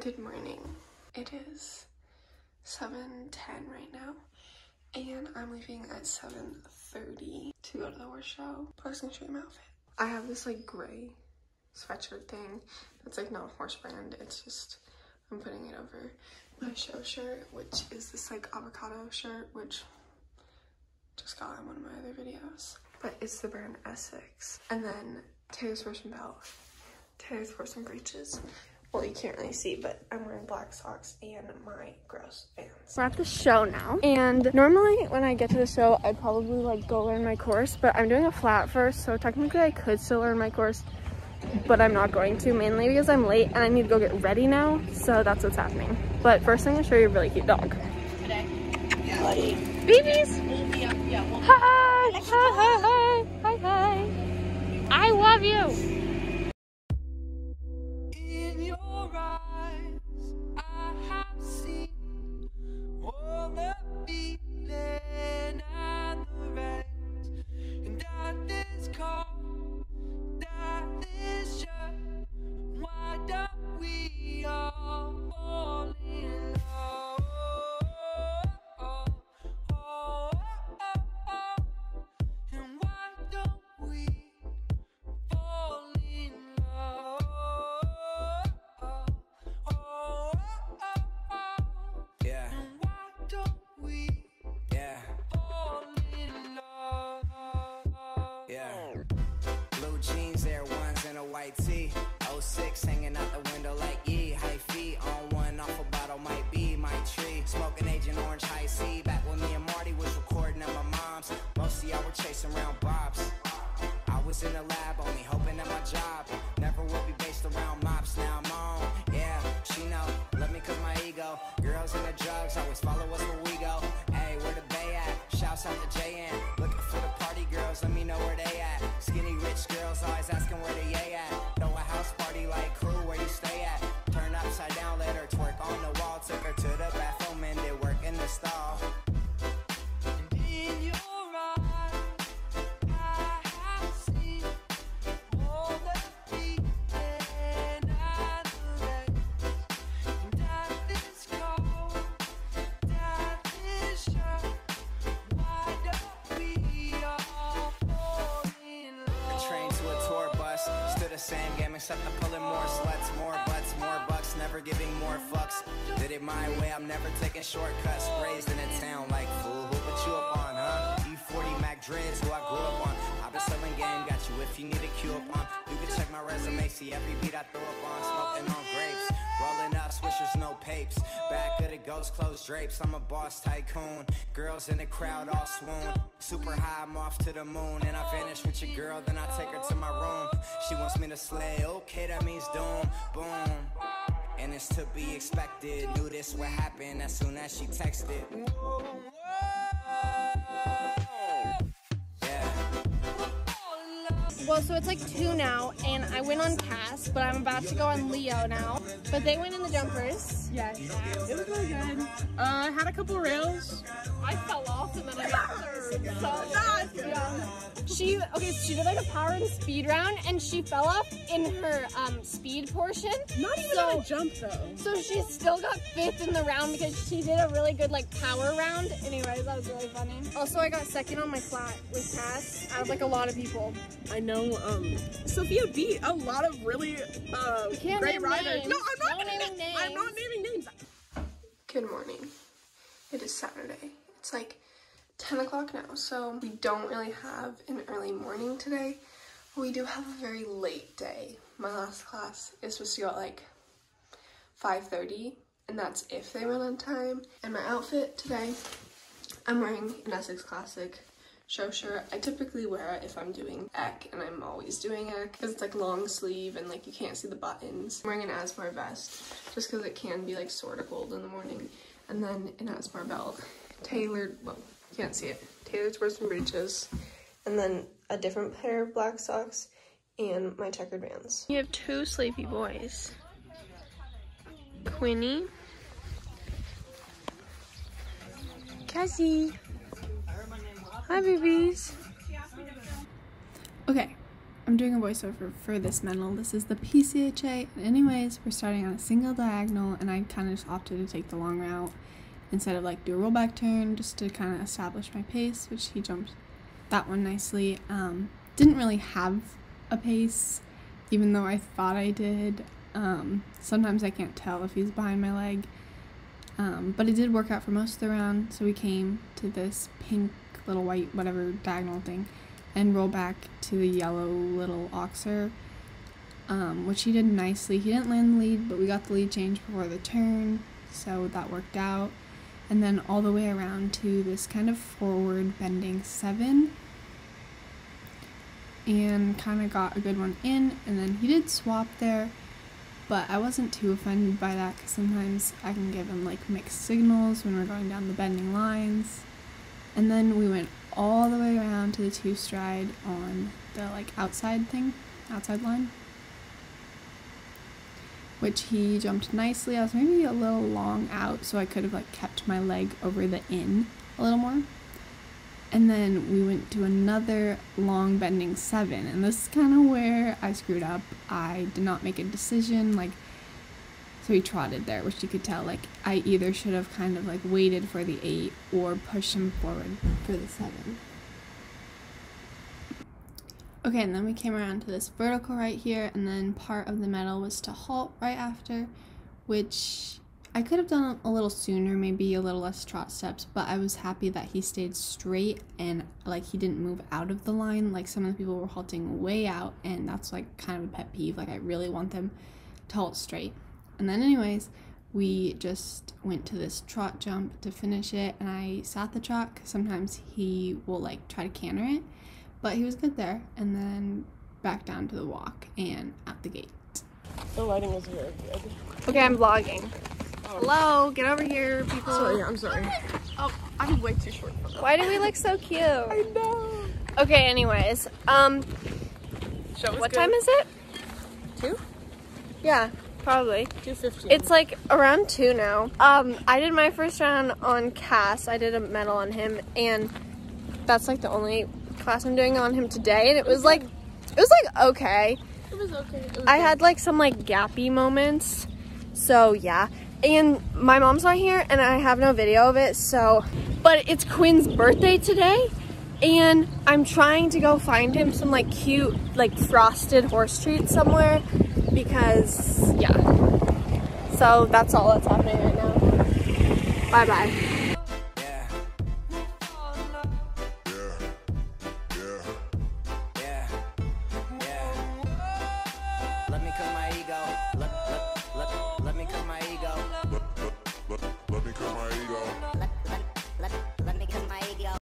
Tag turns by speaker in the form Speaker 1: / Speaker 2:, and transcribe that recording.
Speaker 1: Good morning. It is 7.10 right now and I'm leaving at 7.30 to go to the horse show. But I gonna show you my outfit. I have this like gray sweatshirt thing. It's like not a horse brand. It's just, I'm putting it over my show shirt, which is this like avocado shirt, which just got in one of my other videos. But it's the brand Essex. And then Tailored Sportsman Belt. Tailored Sportsman Breeches. Well, you can't really see, but I'm wearing black socks and my gross Vans. We're at the show now, and normally when I get to the show, I'd probably like go learn my course, but I'm doing a flat first, so technically I could still learn my course, but I'm not going to, mainly because I'm late and I need to go get ready now, so that's what's happening. But first I'm gonna show you a really cute dog. Today. Buddy. Babies! Hi! Hi, hi, hi! Hi, hi! I love you!
Speaker 2: Except I'm pulling more sluts, more butts, more bucks, never giving more fucks. Did it my way, I'm never taking shortcuts. Raised in a town like fool, who put you up on, huh? E40 Mac Dreads, who I grew up on. I've been selling game, got you if you need a cue up on. You can check my resume, see every beat I throw up on. Smoking on grapes, rolling up swishers, no papes. Back of the ghost closed drapes, I'm a boss tycoon. Girls in the crowd all swoon. Super high, I'm off to the moon. And I vanish with your girl, then I take her to my room. She wants me to slay, okay, that means doom, boom. And it's to be expected. Knew this would happen as soon as she texted. Yeah.
Speaker 3: Well, so it's like two now, and I went on Cass, but I'm about to go on Leo now. But they went in the jumpers.
Speaker 4: Yes, it was really good. Uh, had a couple rails.
Speaker 3: I fell off, and then I got third. So. She okay. So she did like a power and speed round, and she fell off in her um speed portion.
Speaker 4: Not even
Speaker 3: So-
Speaker 4: on a jump though.
Speaker 3: So she still got fifth in the round because she did a really good like power round. Anyways, that was really funny. Also, I got second on my flat with Cass out of like a lot of people.
Speaker 4: I know. Um, Sophia beat a lot of really uh
Speaker 3: can't
Speaker 4: great
Speaker 3: name
Speaker 4: riders.
Speaker 3: names.
Speaker 4: No, I'm not
Speaker 3: No naming
Speaker 4: naming. I'm not naming names.
Speaker 1: Good morning. It is Saturday. It's like 10 o'clock now, so we don't really have an early morning today. We do have a very late day. My last class is supposed to go at like 5.30, and that's if they run on time. And my outfit today, I'm wearing an Essex Classic show shirt. I typically wear it if I'm doing EC, and I'm always doing EC, because it's like long sleeve and like you can't see the buttons. I'm wearing an Asmar vest, just because it can be like sort of cold in the morning. And then an Asmar belt, tailored, well, you can't see it, Tailored Sportsman breeches. And then a different pair of black socks and my checkered vans. You have two sleepy boys. Quinny. Cassie. Hi, babies. Okay,
Speaker 5: I'm doing a voiceover for this medal. This is the PCHA. Anyways, we're starting on a single diagonal, and I kind of just opted to take the long route instead of like do a rollback turn just to kind of establish my pace, which he jumped that one nicely. Um, didn't really have a pace, even though I thought I did. Um, sometimes I can't tell if he's behind my leg. Um, but it did work out for most of the round, so we came to this pink little white whatever diagonal thing and roll back to the yellow little oxer, um, which he did nicely. He didn't land the lead, but we got the lead change before the turn, so that worked out. And then all the way around to this kind of forward bending seven, and kind of got a good one in. And then he did swap there, but I wasn't too offended by that because sometimes I can give him like mixed signals when we're going down the bending lines. And then we went all the way around to the two stride on the like outside thing, outside line. Which he jumped nicely. I was maybe a little long out, so I could have like kept my leg over the in a little more. And then we went to another long bending seven, and this is kind of where I screwed up. I did not make a decision, like so he trotted there, which you could tell, like, I either should have kind of like waited for the eight or pushed him forward for the seven. Okay, and then we came around to this vertical right here, and then part of the medal was to halt right after, which I could have done a little sooner, maybe a little less trot steps, but I was happy that he stayed straight and like he didn't move out of the line. Like some of the people were halting way out, and that's like kind of a pet peeve. Like I really want them to halt straight. And then, anyways, we just went to this trot jump to finish it, and I sat the trot sometimes he will like try to canter it, but he was good there. And then back down to the walk and out the gate.
Speaker 4: The lighting was very good.
Speaker 3: Okay, I'm vlogging. Hello, get over here, people.
Speaker 4: Sorry, I'm sorry. Oh, I'm way too short for.
Speaker 3: Why do we look so cute?
Speaker 4: I know.
Speaker 3: Okay, anyways, um,
Speaker 4: Show
Speaker 3: what
Speaker 4: good.
Speaker 3: time is it?
Speaker 4: Two?
Speaker 3: Yeah, probably.
Speaker 4: Two fifteen.
Speaker 3: It's like around two now. Um, I did my first round on Cass. I did a medal on him, and that's like the only class I'm doing on him today. And it was like, it was like okay.
Speaker 4: It was okay. It was
Speaker 3: I
Speaker 4: good.
Speaker 3: had like some like gappy moments, so yeah. And my mom's not here, and I have no video of it. So, but it's Quinn's birthday today, and I'm trying to go find him some like cute like frosted horse treats somewhere because yeah. So that's all that's happening right now. Bye bye.